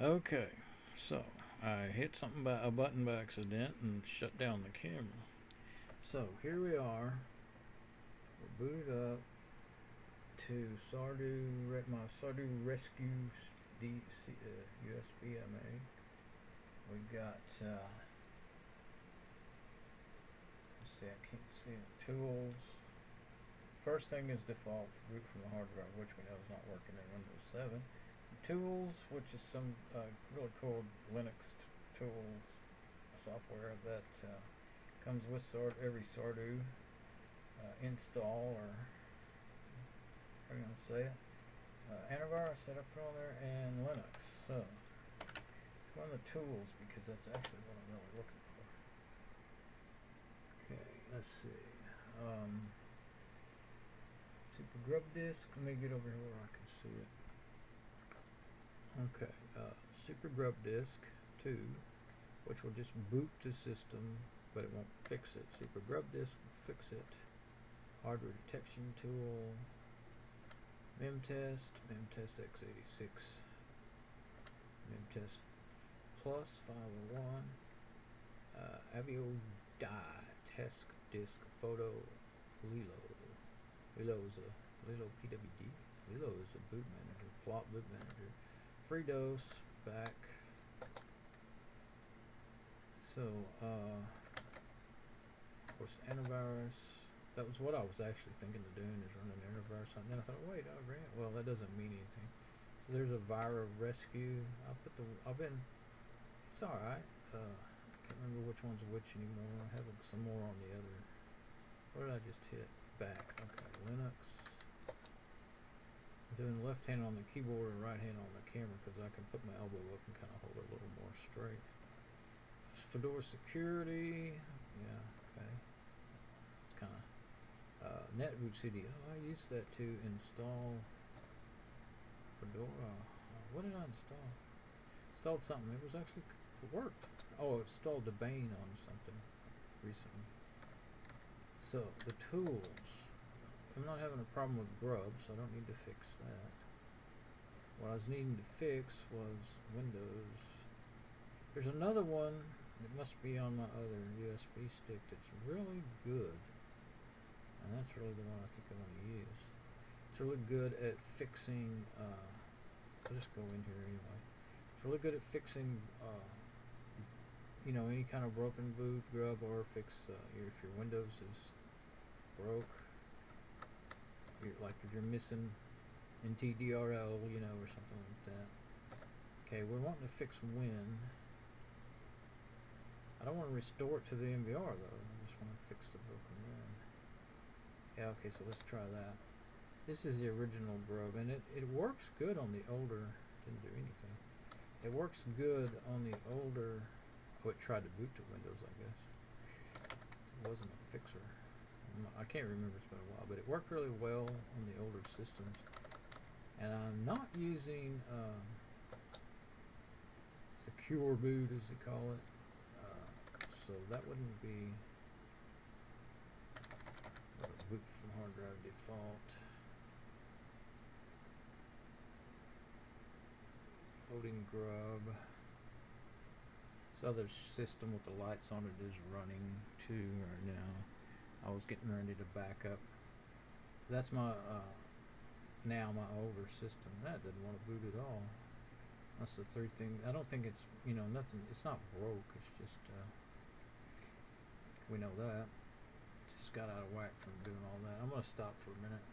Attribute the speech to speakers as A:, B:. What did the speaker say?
A: Okay, so I hit something by a button by accident and shut down the camera. So here we are. We're booted up to Sardu, my Sardu Rescue s- D, C, uh, USB I made. We got, uh, let's see, I can't see it. Tools. First thing is default root from the hard drive, which we know is not working in Windows 7 tools, which is some uh, really cool Linux tools software that uh, comes with sort every Sardu uh, install or how you gonna say it. Uh, antivirus on there and Linux. So it's one of the tools because that's actually what I'm really looking for. Okay, let's see. Um, Super Grub Disk. Let me get over here where I can see it. Okay, uh, Super Grub Disk 2, which will just boot the system, but it won't fix it. Super Grub Disk will fix it. Hardware detection tool. Memtest, Memtest x86. Memtest Plus 501. Uh, Avio Die Test Disk Photo Lilo. Lilo is a Lilo PWD. Lilo is a boot manager, plot boot manager. FreeDOS back. So, uh, of course, antivirus. That was what I was actually thinking of doing is running antivirus on. Then I thought, wait, I ran. Well, that doesn't mean anything. So there's Avira rescue. I put the. I've been. It's all right. Uh, can't remember which one's which anymore. I have some more on the other. What did I just hit? Back. Okay, Linux doing left hand on the keyboard and right hand on the camera because I can put my elbow up and kind of hold it a little more straight. Fedora security, yeah, okay. Kind of uh, NetBoot CD. Oh, I used that to install Fedora. What did I install? Installed something. It was actually it worked. Oh, it installed Debian on something recently. So the tools. I'm not having a problem with Grub, so I don't need to fix that. What I was needing to fix was Windows. There's another one that must be on my other USB stick that's really good. And that's really the one I think I want to use. It's really good at fixing, uh, I'll just go in here anyway. It's really good at fixing, uh, you know, any kind of broken boot, grub, or fix, uh, if your Windows is broke you're, like if you're missing in TDRL, you know, or something like that. Okay, we're wanting to fix Win. I don't want to restore it to the MBR though. I just want to fix the broken Win. Yeah, okay, so let's try that. This is the original Grub, and it, it works good on the older. Didn't do anything. It works good on the older. Oh, it tried to boot to Windows, I guess. It wasn't a fixer. I can't remember, it's been a while, but it worked really well on the older systems. And I'm not using um, secure boot, as they call it. Uh, so that wouldn't be boot from hard drive default. Loading grub. This other system with the lights on it is running too right now. I was getting ready to back up. That's my uh, now my older system. That didn't want to boot at all. That's the three thing. I don't think it's you know nothing. It's not broke. It's just uh, we know that. Just got out of whack from doing all that. I'm gonna stop for a minute.